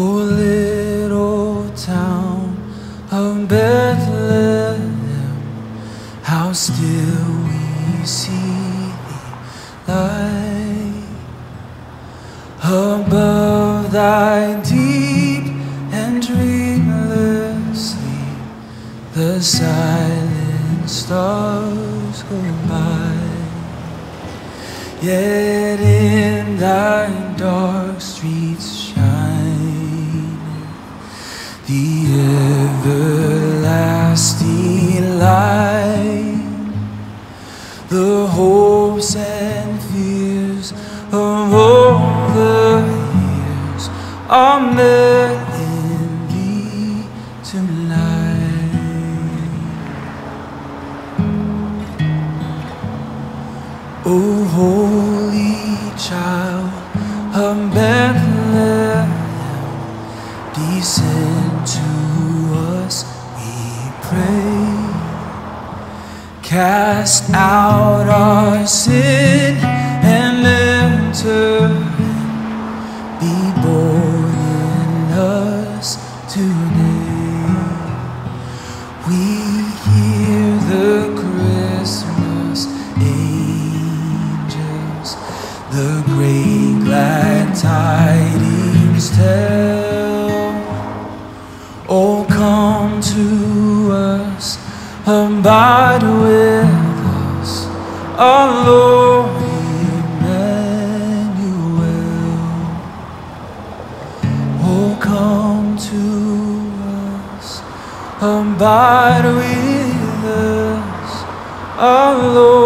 Oh, little town of Bethlehem, how still we see thee lie above thy deep and dreamless sleep. The silent stars go by, yet in thy dark streets. Light, the hopes and fears of all the years are met in thee tonight. O oh, holy child of Bethlehem, descend to pray. Cast out our sin and enter in. Be born in us today. We hear the Christmas angels, the great glad tidings tell. Oh, come to abide with us, our Lord Emmanuel. Oh, come to us, abide with us, our Lord